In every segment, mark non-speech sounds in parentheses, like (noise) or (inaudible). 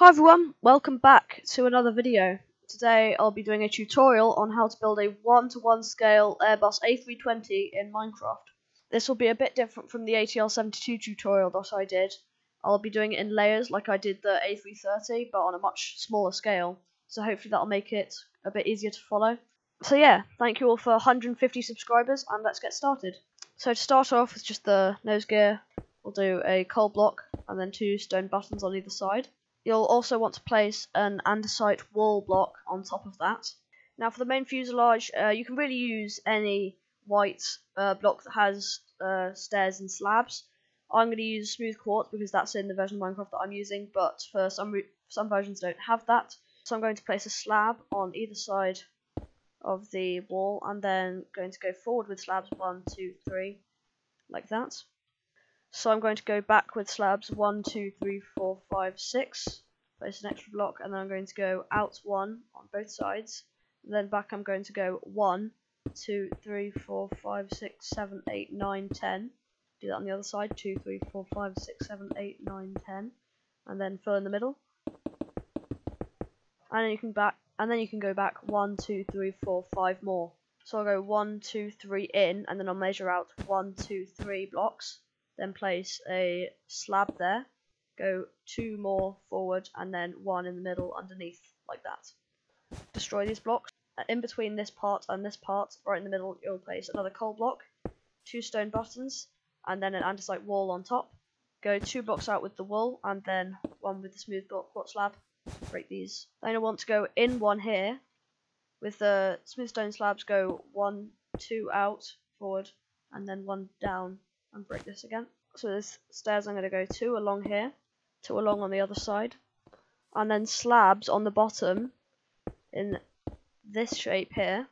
Hi everyone, welcome back to another video. Today I'll be doing a tutorial on how to build a one-to-one scale Airbus A320 in Minecraft. This will be a bit different from the ATR72 tutorial that I did. I'll be doing it in layers like I did the A330 but on a much smaller scale. So hopefully that'll make it a bit easier to follow. So yeah, thank you all for 150 subscribers and let's get started. So to start off with just the nose gear, we'll do a coal block and then two stone buttons on either side. You'll also want to place an andesite wall block on top of that. Now for the main fuselage, uh, you can really use any white uh, block that has uh, stairs and slabs. I'm going to use smooth quartz because that's in the version of Minecraft that I'm using, but for some some versions don't have that. So I'm going to place a slab on either side of the wall and then going to go forward with slabs one, two, three, like that. So I'm going to go back with slabs 1, 2, 3, 4, 5, 6, place an extra block, and then I'm going to go out 1 on both sides. then back I'm going to go 1, 2, 3, 4, 5, 6, 7, 8, 9, 10. Do that on the other side, 2, 3, 4, 5, 6, 7, 8, 9, 10. And then fill in the middle. And then you can back and then you can go back 1, 2, 3, 4, 5 more. So I'll go 1, 2, 3 in, and then I'll measure out 1, 2, 3 blocks then place a slab there, go two more forward, and then one in the middle underneath, like that. Destroy these blocks. Uh, in between this part and this part, right in the middle, you'll place another coal block, two stone buttons, and then an andesite wall on top. Go two blocks out with the wool, and then one with the smooth block quartz slab. Break these. Then you'll want to go in one here. With the smooth stone slabs, go one, two out, forward, and then one down and break this again. So there's stairs I'm going to go two along here, two along on the other side, and then slabs on the bottom in this shape here,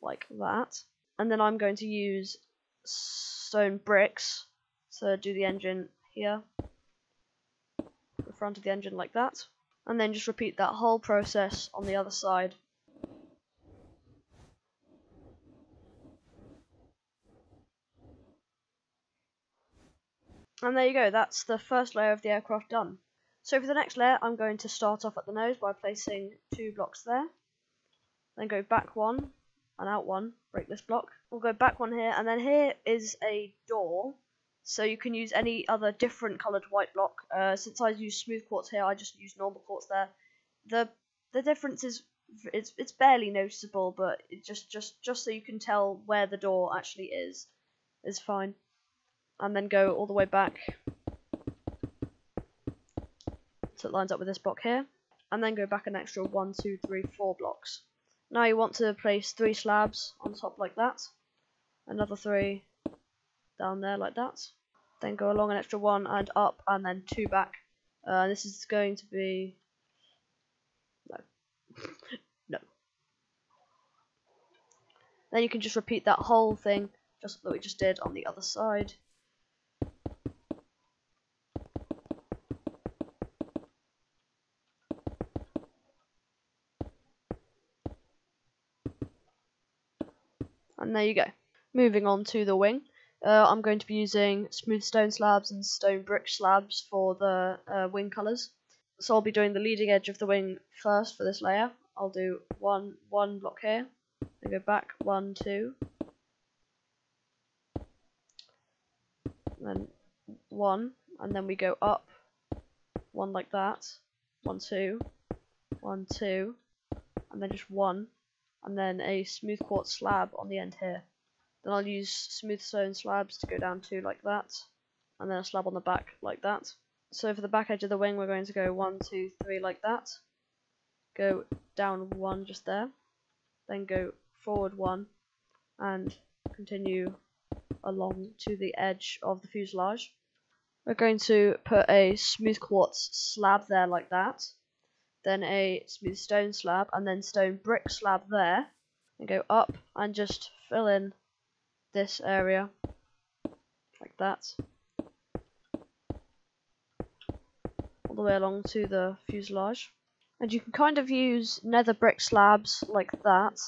like that. And then I'm going to use stone bricks to do the engine here, the front of the engine like that. And then just repeat that whole process on the other side And there you go, that's the first layer of the aircraft done. So for the next layer, I'm going to start off at the nose by placing two blocks there. Then go back one and out one, break this block. We'll go back one here, and then here is a door. So you can use any other different coloured white block. Uh, since I use smooth quartz here, I just use normal quartz there. The the difference is it's it's barely noticeable, but it just just just so you can tell where the door actually is is fine and then go all the way back so it lines up with this block here and then go back an extra one two three four blocks. Now you want to place three slabs on top like that another three down there like that then go along an extra one and up and then two back. Uh, this is going to be no. (laughs) No. Then you can just repeat that whole thing just that we just did on the other side And there you go. Moving on to the wing. Uh, I'm going to be using smooth stone slabs and stone brick slabs for the uh, wing colours. So I'll be doing the leading edge of the wing first for this layer. I'll do one one block here, then go back one two, then one, and then we go up one like that, one two, one two, and then just one, and then a smooth quartz slab on the end here. Then I'll use smooth stone slabs to go down to like that, and then a slab on the back like that. So for the back edge of the wing, we're going to go one, two, three like that. Go down one just there, then go forward one, and continue along to the edge of the fuselage. We're going to put a smooth quartz slab there like that then a smooth stone slab, and then stone brick slab there, and go up and just fill in this area like that. All the way along to the fuselage. And you can kind of use nether brick slabs like that.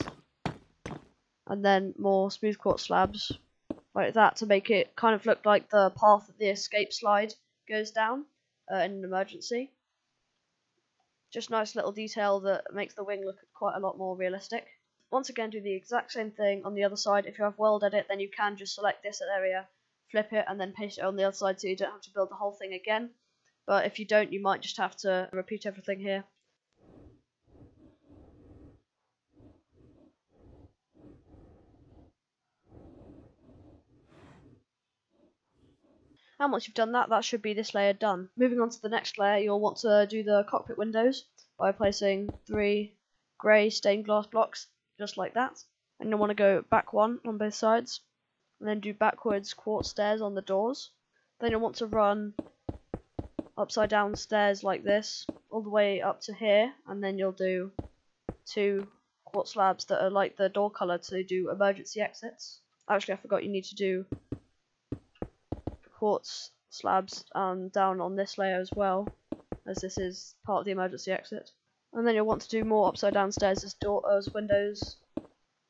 And then more smooth quartz slabs like that to make it kind of look like the path that the escape slide goes down uh, in an emergency Just nice little detail that makes the wing look quite a lot more realistic. Once again, do the exact same thing on the other side. If you have World Edit, then you can just select this area, flip it, and then paste it on the other side so you don't have to build the whole thing again. But if you don't, you might just have to repeat everything here. And once you've done that, that should be this layer done. Moving on to the next layer, you'll want to do the cockpit windows by placing three grey stained glass blocks, just like that. And you'll want to go back one on both sides, and then do backwards quartz stairs on the doors. Then you'll want to run upside down stairs like this, all the way up to here, and then you'll do two quartz slabs that are like the door colour to do emergency exits. Actually, I forgot you need to do quartz slabs um, down on this layer as well, as this is part of the emergency exit. And then you'll want to do more upside down stairs as, door as windows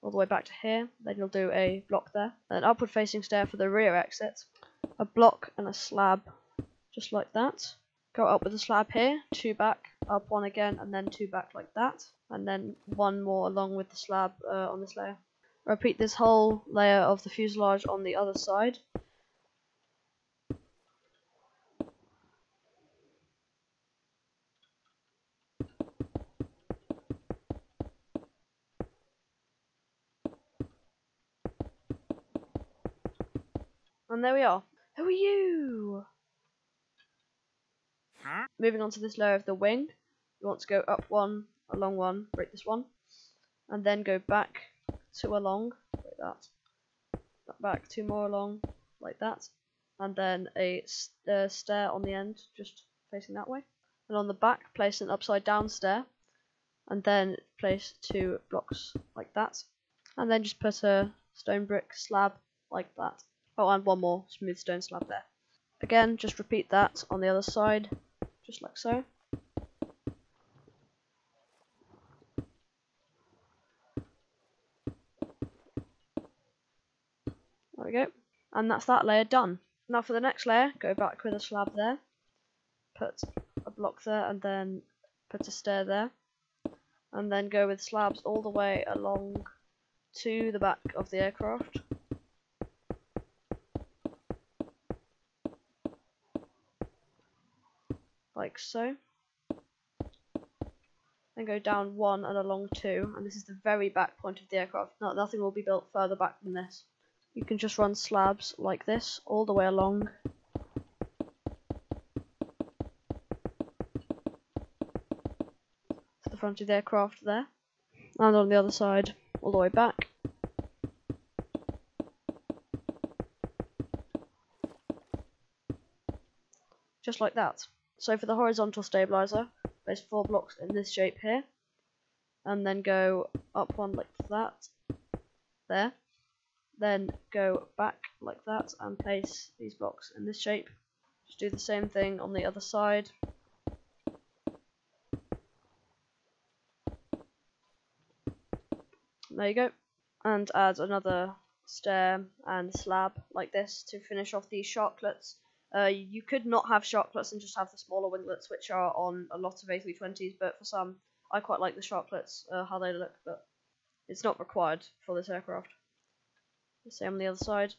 all the way back to here. Then you'll do a block there. An upward facing stair for the rear exit. A block and a slab, just like that. Go up with a slab here, two back, up one again, and then two back like that. And then one more along with the slab uh, on this layer. Repeat this whole layer of the fuselage on the other side. And there we are. Who are you? Huh? Moving on to this layer of the wing. You want to go up one, along one, break this one. And then go back two along, like that. Back two more along, like that. And then a uh, stair on the end, just facing that way. And on the back, place an upside down stair. And then place two blocks like that. And then just put a stone brick slab like that. Oh, and one more smooth stone slab there. Again, just repeat that on the other side, just like so. There we go. And that's that layer done. Now for the next layer, go back with a slab there, put a block there, and then put a stair there. And then go with slabs all the way along to the back of the aircraft. Like so. Then go down one and along two, and this is the very back point of the aircraft. No, nothing will be built further back than this. You can just run slabs like this all the way along. To the front of the aircraft there. And on the other side, all the way back. Just like that. So for the horizontal stabilizer, place four blocks in this shape here, and then go up one like that, there. Then go back like that and place these blocks in this shape. Just do the same thing on the other side. There you go. And add another stair and slab like this to finish off these sharklets uh, you could not have sharklets and just have the smaller winglets, which are on a lot of A320s, but for some, I quite like the sharklets, uh, how they look, but it's not required for this aircraft. The same on the other side,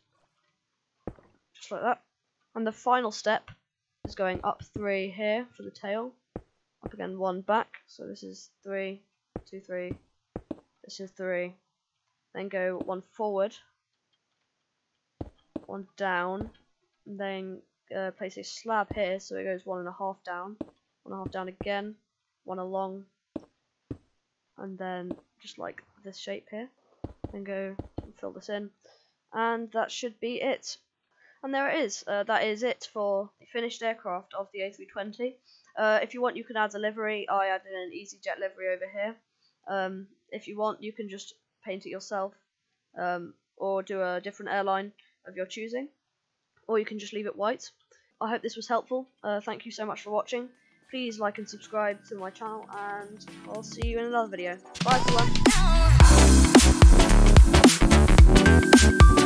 just like that. And the final step is going up three here for the tail, up again one back, so this is three, two, three, this is three, then go one forward, one down, then uh, place a slab here, so it goes one and a half down, one and a half down again, one along, and then just like this shape here, and go and fill this in, and that should be it. And there it is. Uh, that is it for the finished aircraft of the A320. Uh, if you want, you can add a livery. I added an EasyJet livery over here. Um, if you want, you can just paint it yourself, um, or do a different airline of your choosing or you can just leave it white. I hope this was helpful. Uh, thank you so much for watching. Please like and subscribe to my channel, and I'll see you in another video. Bye everyone!